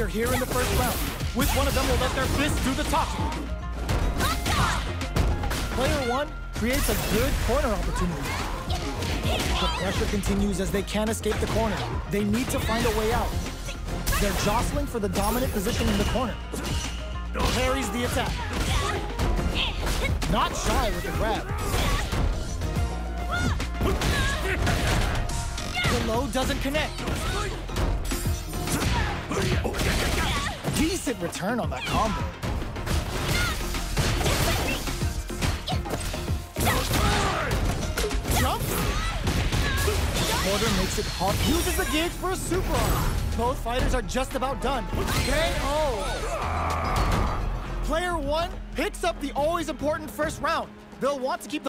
are here in the first round. Which one of them will let their fist do the talking? Player one creates a good corner opportunity. The pressure continues as they can't escape the corner. They need to find a way out. They're jostling for the dominant position in the corner. Parries the attack. Not shy with the grab. The low doesn't connect. Return on that combo. Jump! Porter makes it hard. Uses the gauge for a super art. Both fighters are just about done. KO! Player one picks up the always important first round. They'll want to keep the